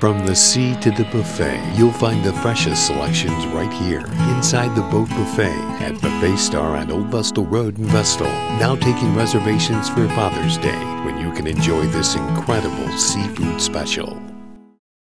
From the sea to the buffet, you'll find the freshest selections right here inside the Boat Buffet at Buffet Star on Old Vestal Road in Vestal. Now taking reservations for Father's Day when you can enjoy this incredible seafood special.